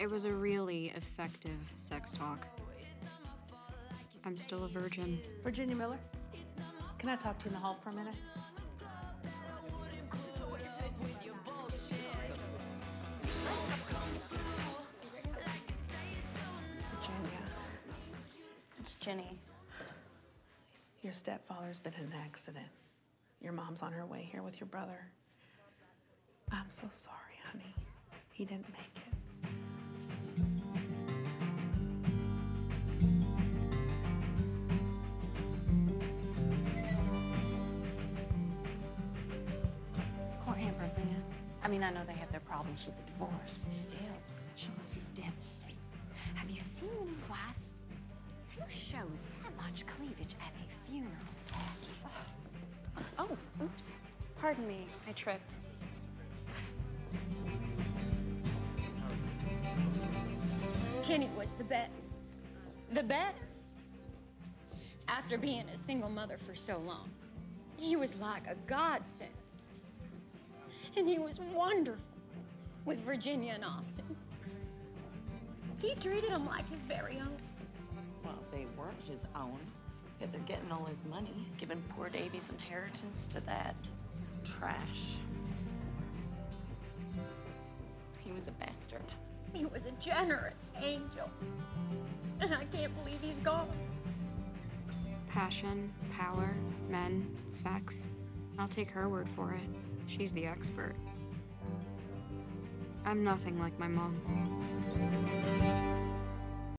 It was a really effective sex talk. I'm still a virgin. Virginia Miller, can I talk to you in the hall for a minute? Virginia, It's Ginny. your stepfather's been in an accident. Your mom's on her way here with your brother. I'm so sorry, honey. He didn't make it. Mean, I know they have their problems with the divorce, but still, she must be devastated. Have you seen any wife who shows that much cleavage at a funeral, Tacky? Oh, oops. Pardon me, I tripped. Kenny was the best. The best. After being a single mother for so long, he was like a godsend. And he was wonderful with Virginia and Austin. He treated them like his very own. Well, they weren't his own. Yet they're getting all his money, giving poor Davy's inheritance to that trash. He was a bastard. He was a generous angel. And I can't believe he's gone. Passion, power, men, sex. I'll take her word for it. She's the expert. I'm nothing like my mom.